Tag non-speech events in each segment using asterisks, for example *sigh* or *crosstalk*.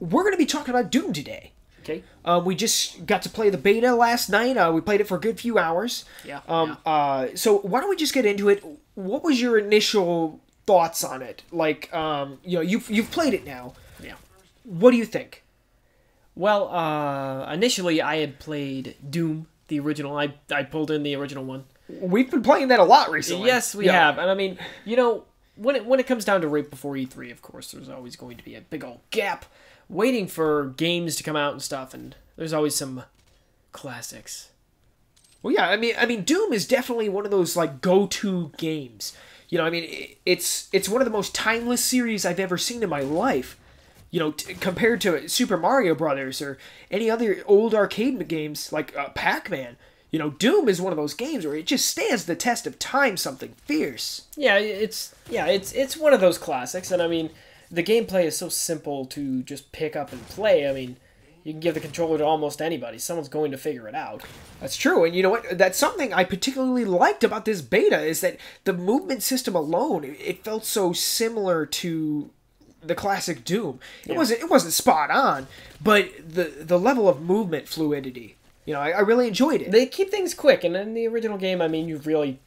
we're going to be talking about Doom today. Okay. Um, we just got to play the beta last night. Uh, we played it for a good few hours. Yeah, Um, Uh, so why don't we just get into it? What was your initial thoughts on it? Like, um, you know, you've you've played it now. Yeah. What do you think? Well, uh, initially I had played Doom, the original. I I pulled in the original one. We've been playing that a lot recently. Yes, we Yeah. have, and I mean, you know, when it when it comes down to right before E3, of course, there's always going to be a big old gap, waiting for games to come out and stuff, and there's always some classics. Well, yeah, I mean, I mean, Doom is definitely one of those like go-to games. You know, I mean, it's it's one of the most timeless series I've ever seen in my life. You know, t- compared to Super Mario Brothers or any other old arcade games like uh, Pac-Man. You know, Doom is one of those games where it just stands the test of time. Something fierce. Yeah, it's yeah, it's it's one of those classics, and I mean, the gameplay is so simple to just pick up and play. I mean, you can give the controller to almost anybody; someone's going to figure it out. That's true, and you know what? That's something I particularly liked about this beta is that the movement system alone it- felt so similar to the classic Doom. It wasn't it wasn't spot on, but the the level of movement fluidity, you know, I, I really enjoyed it. They keep things quick, and in the original game, I mean, you really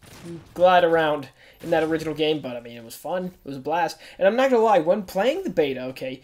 glide around in that original game, but I mean, it was fun. It was a blast, and I'm not gonna lie, when playing the beta, okay,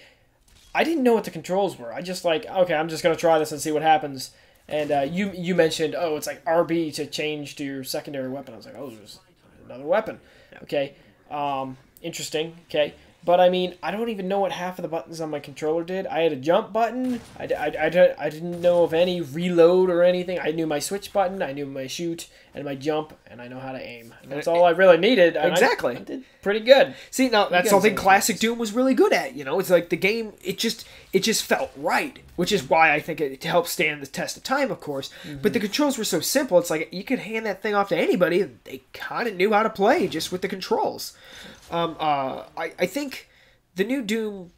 I didn't know what the controls were. I just like, okay, I'm just gonna try this and see what happens. And uh, you you mentioned, oh, it's like RB to change to your secondary weapon. I was like, oh, there's another weapon. Okay, um, interesting. Okay. But I mean, I don't even know what half of the buttons on my controller did. I had a jump button. I, I, I, I didn't know of any reload or anything. I knew my switch button, I knew my shoot, and my jump, and I know how to aim. And that's all I really needed. and I- Exactly. I did pretty good. See, now that's something classic Doom was really good at. You know, it's like the game. It just it just felt right, which is why I think it helped stand the test of time, of course. Mm-hmm. But the controls were so simple. It's like you could hand that thing off to anybody. They kind of knew how to play just with the controls. Um, uh, I I think the new Doom.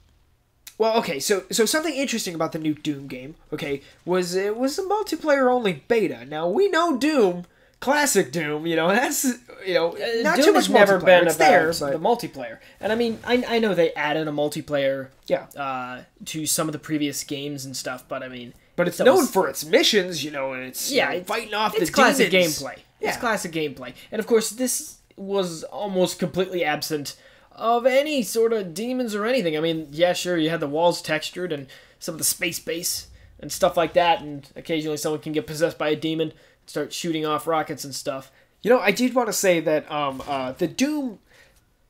Well, okay, so so something interesting about the new Doom game, okay, was it was a multiplayer only beta. Now we know Doom, classic Doom, you know *laughs* that's you know not Doom too much has never multiplayer. been it's about there, but the multiplayer. And I mean, I, I know they added a multiplayer yeah. uh, to some of the previous games and stuff, but I mean, But it's known was- for its missions, you know, and it's yeah, you know, it's- fighting off it's the classic demons. gameplay. Yeah. It's classic gameplay, and of course, this was almost completely absent of any sort of demons or anything. I mean, yeah, sure, you had the walls textured and some of the space base and stuff like that, and occasionally someone can get possessed by a demon, and start shooting off rockets and stuff. You know, I did want to say that um, uh, the Doom,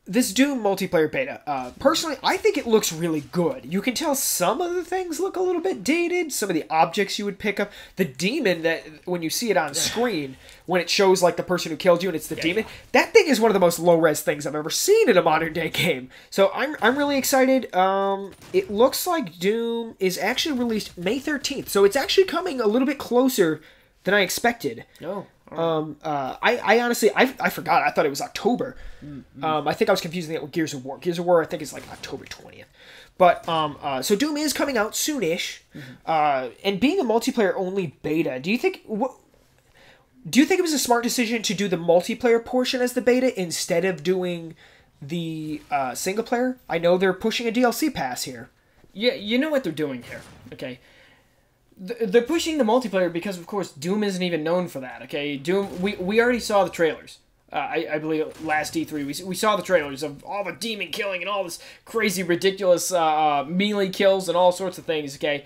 this Doom multiplayer beta, uh, personally, I think it looks really good. You can tell some of the things look a little bit dated. Some of the objects you would pick up, the demon that when you see it on screen, when it shows like the person who killed you and it's the demon, that thing is one of the most low res things I've ever seen in a modern day game. So I'm I'm really excited. Um, it looks like Doom is actually released May 13th, so it's actually coming a little bit closer than I expected. Oh, Um, uh, I, I honestly, I, I forgot. I thought it was October. Um, I think I was confusing it with Gears of War. Gears of War, I think, is like October twentieth. But um, uh, so Doom is coming out soonish. Uh, and being a multiplayer only beta, do you think what? Do you think it was a smart decision to do the multiplayer portion as the beta instead of doing the uh, single player? I know they're pushing a DLC pass here. Yeah, you know what they're doing here, okay? Th- They're pushing the multiplayer because, of course, Doom isn't even known for that. Okay, Doom. We we already saw the trailers. Uh, I, I believe last E3 we, we saw the trailers of all the demon killing and all this crazy ridiculous uh, uh, melee kills and all sorts of things. Okay,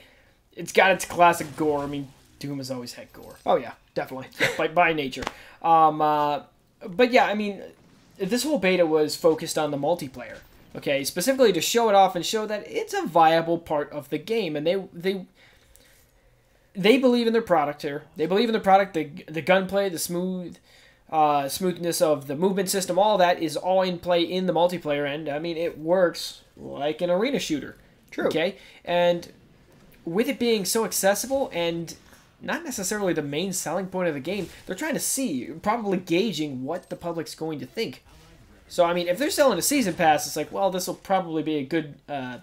it's got its classic gore. I mean, Doom has always had gore Oh yeah, definitely. *laughs* by, by nature. Um, uh, but yeah, I mean, this whole beta was focused on the multiplayer. Okay, specifically to show it off and show that it's a viable part of the game, and they they they believe in their product here. They believe in the product, the the gunplay, the smooth. Uh, smoothness of the movement system, all that is all in play in the multiplayer end. I mean, it works like an arena shooter. True. Okay, and with it being so accessible and not necessarily the main selling point of the game, they're trying to see, probably gauging what the public's going to think. So I mean, if they're selling a season pass, it's like, well, this will probably be a good, uh,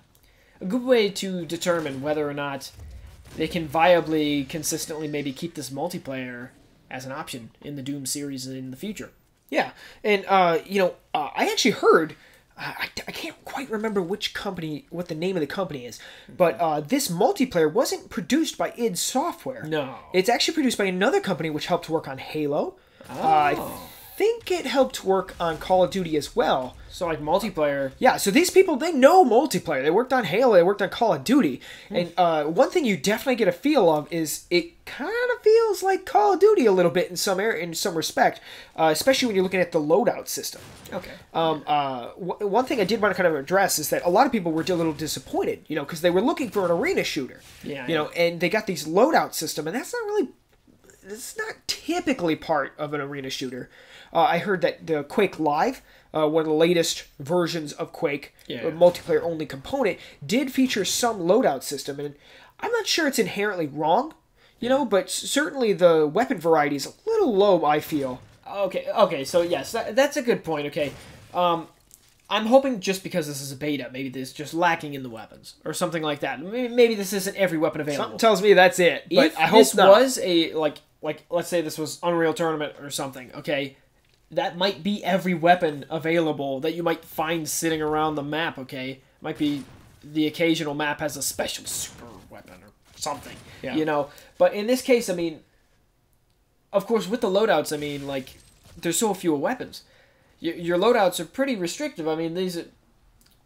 a good way to determine whether or not they can viably, consistently, maybe keep this multiplayer as an option in the Doom series in the future. Yeah, and uh, you know, uh, I actually heard I, I can't quite remember which company, what the name of the company is, but uh, this multiplayer wasn't produced by id Software. No. It's actually produced by another company which helped work on Halo. Uh, I Oh. Think it helped work on Call of Duty as well. So like multiplayer. Yeah, so these people they know multiplayer. They worked on Halo. They worked on Call of Duty. Hmm. And uh, one thing you definitely get a feel of is it kind of feels like Call of Duty a little bit in some area, in some respect, uh, especially when you're looking at the loadout system. Okay. Um, uh, w- one thing I did want to kind of address is that a lot of people were a little disappointed, you know, because they were looking for an arena shooter. Yeah, You know, and they got these loadout system, and that's not really. It's not typically part of an arena shooter. Uh, I heard that the Quake Live, uh, one of the latest versions of Quake, Yeah. a multiplayer only component, did feature some loadout system, and I'm not sure it's inherently wrong, you know, but certainly the weapon variety is a little low. I feel. Okay, okay, so yes, that, that's a good point. Okay, um, I'm hoping just because this is a beta, maybe this is just lacking in the weapons or something like that. Maybe, maybe this isn't every weapon available. Something tells me that's it, but if I hope this not. was a like like let's say this was Unreal Tournament or something, okay, that might be every weapon available that you might find sitting around the map. Okay, might be the occasional map has a special super weapon or something. Yeah. You know, but in this case, I mean, of course, with the loadouts, I mean, like there's so few weapons. Your, your loadouts are pretty restrictive. I mean, these. Are,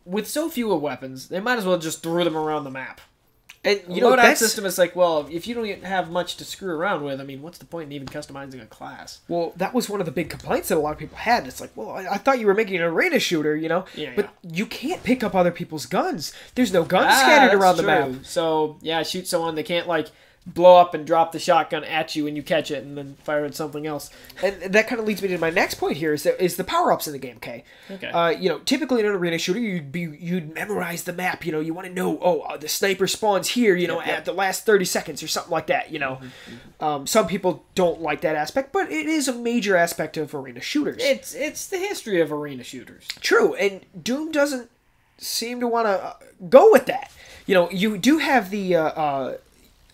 with so few weapons, they might as well just throw them around the map. And You know, loadout system is like, well, if you don't even have much to screw around with, I mean, what's the point in even customizing a class? Well, that was one of the big complaints that a lot of people had. It's like, well, I, I thought you were making an arena shooter, you know? Yeah, But you can't pick up other people's guns. There's no guns Ah, scattered around the true. map. So yeah, shoot someone. They can't like blow up and drop the shotgun at you and you catch it and then fire at something else. And that kind of leads me to my next point here is that is the power ups in the game. Okay. Okay. Uh, you know, typically in an arena shooter, you'd be you'd memorize the map. You know, you want to know, oh, uh, the sniper spawns here. You know, Yep, yep. at the last thirty seconds or something like that. You know, um, some people don't like that aspect, but it is a major aspect of arena shooters. It's it's the history of arena shooters. True, and Doom doesn't seem to want to uh, go with that. You know, you do have the uh, uh,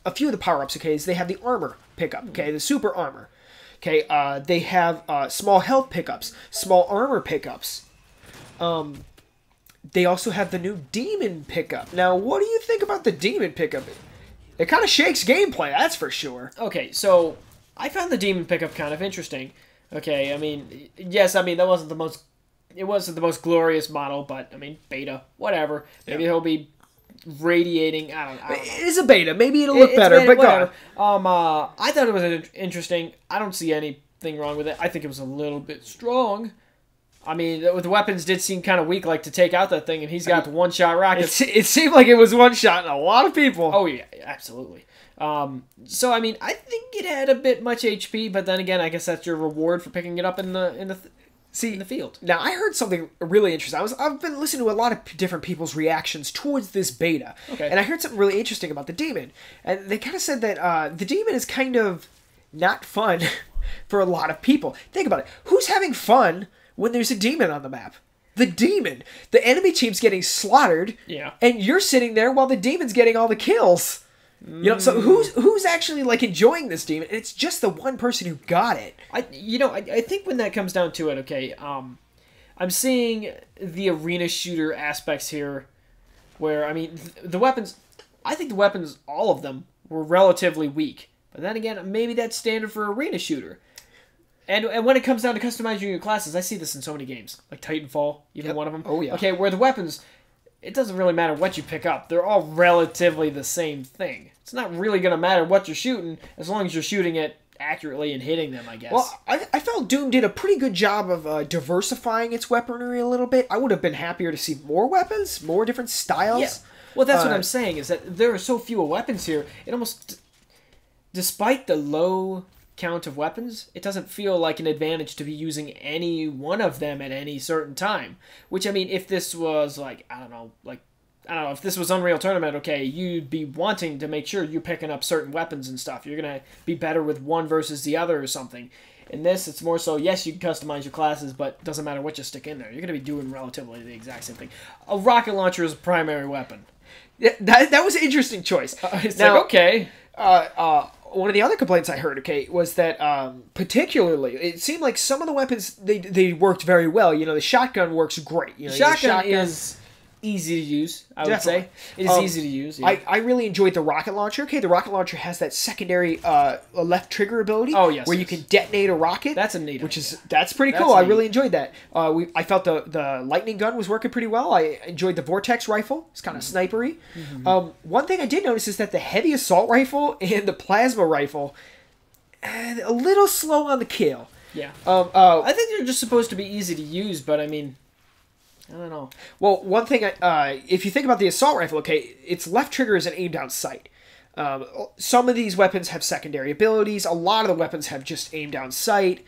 a few of the power ups. Okay, is they have the armor pickup. Okay, the super armor. Okay, uh, they have uh, small health pickups, small armor pickups. Um, they also have the new demon pickup. Now, what do you think about the demon pickup? It kind of shakes gameplay, that's for sure. Okay, so I found the demon pickup kind of interesting. Okay, I mean, yes, I mean that wasn't the most, it wasn't the most glorious model, but I mean beta, whatever. Maybe he'll be radiating. I don't, I don't know. It is a beta. Maybe it'll look It's better, been- but whatever. on. Um, uh, I thought it was interesting. I don't see anything wrong with it. I think it was a little bit strong. I mean, the, the weapons did seem kind of weak, like to take out that thing, and he's got the one shot rockets. It, it seemed like it was one shot and a lot of people. Oh yeah, absolutely. Um, so I mean, I think it had a bit much HP, but then again, I guess that's your reward for picking it up in the in the th- See, in the field. Now I heard something really interesting. I was I've been listening to a lot of different people's reactions towards this beta, Okay. and I heard something really interesting about the demon. And they kind of said that uh, the demon is kind of not fun *laughs* for a lot of people. Think about it. Who's having fun when there's a demon on the map? The demon. The enemy team's getting slaughtered, Yeah. and you're sitting there while the demon's getting all the kills. You know, so who's who's actually like enjoying this demon? And it's just the one person who got it. I you know I, I think when that comes down to it, okay, um, I'm seeing the arena shooter aspects here, where I mean th- the weapons, I think the weapons, all of them, were relatively weak. But then again, maybe that's standard for arena shooter. And, and when it comes down to customizing your classes, I see this in so many games, like Titanfall, even Yep. one of them. Oh, yeah. Okay, where the weapons, it doesn't really matter what you pick up; they're all relatively the same thing. It's not really gonna matter what you're shooting as long as you're shooting it accurately and hitting them. I guess. Well, I, I felt Doom did a pretty good job of uh, diversifying its weaponry a little bit. I would have been happier to see more weapons, more different styles. Yeah. Well, that's what Uh, I'm saying is that there are so few weapons here. It almost, despite the low count of weapons, it doesn't feel like an advantage to be using any one of them at any certain time. Which I mean, if this was like I don't know, like I don't know, if this was Unreal Tournament, okay, you'd be wanting to make sure you're picking up certain weapons and stuff. You're gonna be better with one versus the other or something. In this, it's more so, yes, you can customize your classes, but doesn't matter what you stick in there. You're going to be doing relatively the exact same thing. A rocket launcher is a primary weapon. Yeah, that, that was an interesting choice. It's now, like, okay. uh, uh, one of the other complaints I heard, okay, was that um, particularly it seemed like some of the weapons they they worked very well. You know, the shotgun works great. You know, your Shotgun, is easy to use. I would Definitely. say it is Um, easy to use. Yeah. I, I really enjoyed the rocket launcher. Okay, the rocket launcher has that secondary uh, left trigger ability. Oh, yes, where you can detonate a rocket. That's a neat Which idea. is that's pretty That's cool. I really enjoyed that. Uh, we I felt the the lightning gun was working pretty well. I enjoyed the vortex rifle. It's kind of Mm-hmm. snipery. Um, one thing I did notice is that the heavy assault rifle *laughs* and the plasma rifle, eh, a little slow on the kill. yeah. Um, uh, I think they're just supposed to be easy to use, but I mean, I don't know. Well, one thing, I- uh, if you think about the assault rifle, okay, its left trigger is an aim down sight. Um, some of these weapons have secondary abilities. A lot of the weapons have just aim down sight.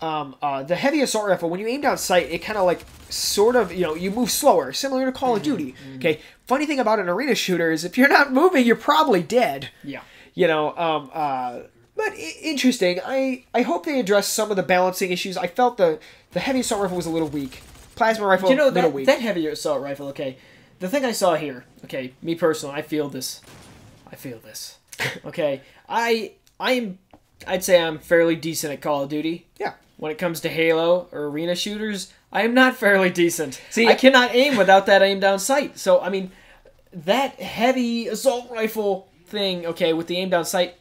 Um, uh, the heavy assault rifle, when you aim down sight, it kind of like sort of you know you move slower, similar to Call of Duty. Okay. Funny thing about an arena shooter is if you're not moving, you're probably dead. Yeah. You know. Um, uh, but I- interesting. I I hope they address some of the balancing issues. I felt the the heavy assault rifle was a little weak. Plasma rifle, you know that, that heavier assault rifle okay. The thing i saw here okay me personally i feel this. I feel this. *laughs* Okay i i'm i'd say i'm fairly decent at call of duty. Yeah. when it comes to halo or arena shooters i am not *laughs* fairly decent. See- i cannot aim without that aim down sight. So i mean that heavy assault rifle thing okay with the aim down sight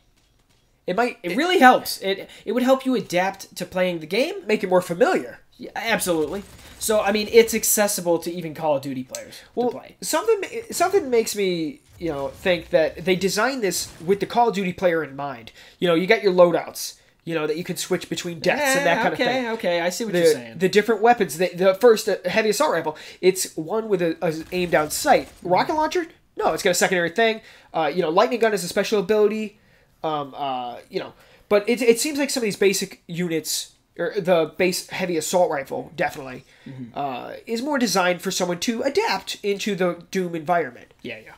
It might it really helps. It it would help you adapt to playing the game. Make it more familiar. yeah, absolutely so i mean it's accessible to even call of duty players Well, to play something something makes me you know think that they designed this with the Call of Duty player in mind. You know, you got your loadouts. You know that you can switch between deaths and that kind okay, of thing. Okay, okay, I see what you're saying. the different weapons. The, the first uh, heavy assault rifle. It's one with a, a aim down sight. Rocket launcher. No, it's got a secondary thing. Uh, you know, lightning gun is a special ability. Um, uh, you know, but it, it seems like some of these basic units, or the base heavy assault rifle, definitely, uh, is more designed for someone to adapt into the Doom environment. yeah, yeah.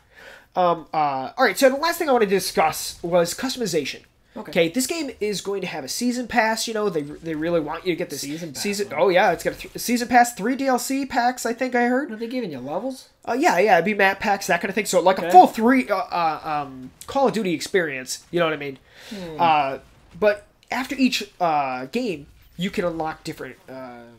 Um, uh, all right, so the last thing I want to discuss was customization. Okay. Okay, this game is going to have a season pass. You know, they they really want you to get this Season pass, Season, oh yeah, it's got a, th- season pass, three DLC packs. I think I heard. Are they giving you levels? Uh, yeah, yeah, it'd be map packs, that kind of thing. So like a full three uh, uh, um, Call of Duty experience. You know what I mean? Hmm. Uh, but after each uh, game, you can unlock different um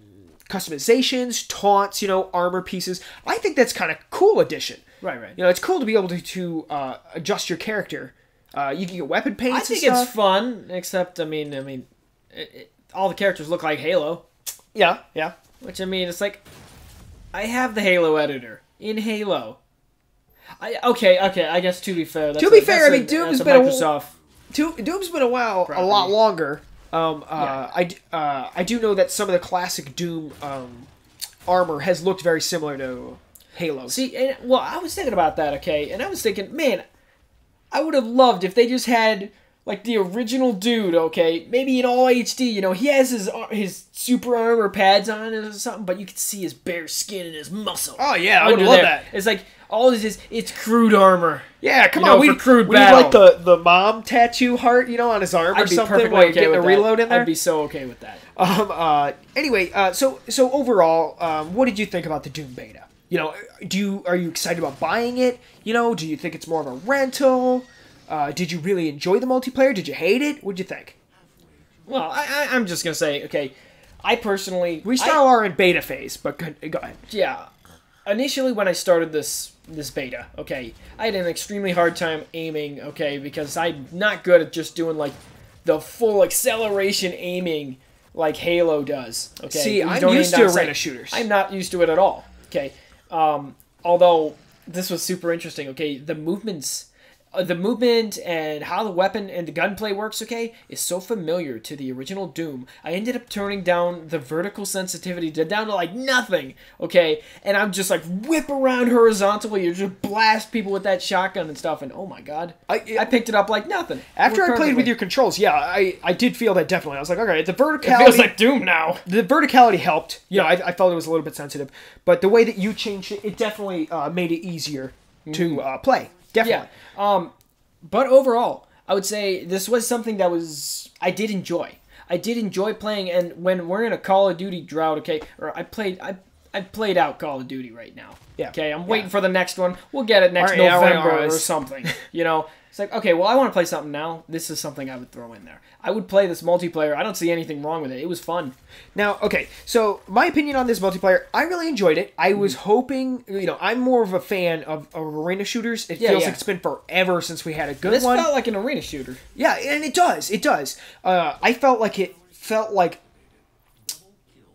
customizations, taunts, you know, armor pieces. I think that's kind of cool addition. Right, right. You know, it's cool to be able to, to uh, adjust your character. Uh, you can get weapon paints. I think and it's fun, except I mean, I mean, it, it, all the characters look like Halo, Yeah, yeah. which I mean, it's like I have the Halo editor in Halo. I okay, okay. I guess to be fair, that's To be a- fair, I mean, a- Doom's a been a- Microsoft. Do- Doom's been a while, a lot longer. Um, uh, Yeah. I, d- uh, I do know that some of the classic Doom um, armor has looked very similar to Halo. See, and, well, I was thinking about that, okay, and I was thinking, man, I would have loved if they just had like the original dude, okay, maybe in all HD. You know, he has his his super armor pads on or something, but you can see his bare skin and his muscle. Oh, yeah, I would love there. that. It's like all this is it's crude armor. yeah, come you on, know, we crude we need like the the mom tattoo heart, you know, on his arm or I'd be something you're okay getting a that. reload in there. I'd be so okay with that. Um. Uh. Anyway. Uh. So. So overall, um, what did you think about the Doom beta? You know, do you are you excited about buying it? You know, do you think it's more of a rental? Uh, did you really enjoy the multiplayer? Did you hate it? What'd you think? Well, I, I, I'm just gonna say, okay, I personally We I- still are in beta phase, but go, go ahead. yeah initially when i started this this beta okay i had an extremely hard time aiming okay because i'm not good at just doing like the full acceleration aiming like halo does okay. See, I'm don't used to arena shooters. i'm not used to it at all okay. Um although this was super interesting okay. The movements the movement and how the weapon and the gunplay works, okay, is so familiar to the original Doom. I ended up turning down the vertical sensitivity to down to like nothing, okay, and I'm just like whip around horizontally, you just blast people with that shotgun and stuff, and oh my god, I- I picked it up like nothing. After I played with your controls, yeah, I, I did feel that definitely. I was like, okay, the it feels like Doom now. the verticality helped. You know, I, I felt it was a little bit sensitive, but the way that you changed it, it definitely uh, made it easier to uh, play. Definitely. Yeah. Um, but overall, I would say this was something that was I did enjoy. I did enjoy playing, and when we're in a Call of Duty drought, okay, or I played, I I played out Call of Duty right now. Yeah. Okay, I'm Yeah. waiting for the next one. We'll get it next November or something. You know, it's like okay, well, I want to play something now. This is something I would throw in there. I would play this multiplayer. I don't see anything wrong with it. It was fun. Now, okay, so my opinion on this multiplayer, I really enjoyed it. I was hoping, you know, I'm more of a fan of, of arena shooters. It Yeah, feels yeah. like it's been forever since we had a good This one. This felt like an arena shooter. Yeah, and it does. It does. Uh, I felt like it felt like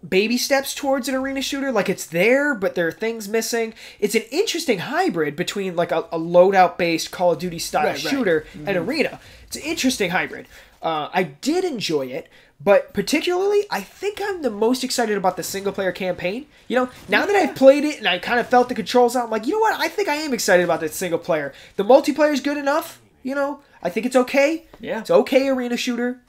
baby steps towards an arena shooter. Like it's there, but there are things missing. It's an interesting hybrid between like a, a loadout based Call of Duty style Right, right. shooter and arena. It's an interesting hybrid. Uh, I did enjoy it, but particularly, I think I'm the most excited about the single player campaign. You know, now that I've played it and I kind of felt the controls out, I'm like, you know what? I think I am excited about that single player. The multiplayer is good enough. You know, I think it's okay. Yeah. It's okay arena shooter.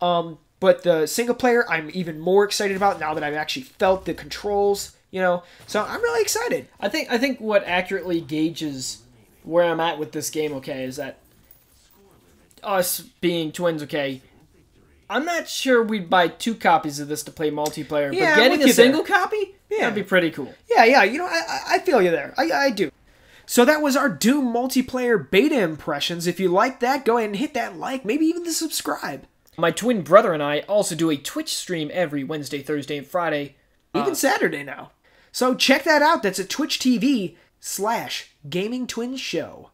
Um, but the single player, I'm even more excited about now that I've actually felt the controls. You know, so I'm really excited. I think I think what accurately gauges where I'm at with this game, okay, is that us being twins, okay. I'm not sure we'd buy two copies of this to play multiplayer, Yeah, but getting a you there. single copy, Yeah. that'd be pretty cool. Yeah, yeah. You know, I, I- I feel you there. I, I do. So that was our Doom multiplayer beta impressions. If you like that, go ahead and hit that like, maybe even the subscribe. My twin brother and I also do a Twitch stream every Wednesday, Thursday, and Friday. Even uh, Saturday now. So check that out. That's at Twitch TV slash Gaming Twins Show.